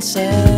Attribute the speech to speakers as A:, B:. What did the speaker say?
A: said